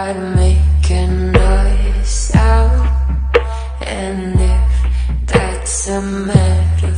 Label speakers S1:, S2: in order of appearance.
S1: I'd make a noise out, and if that's a matter.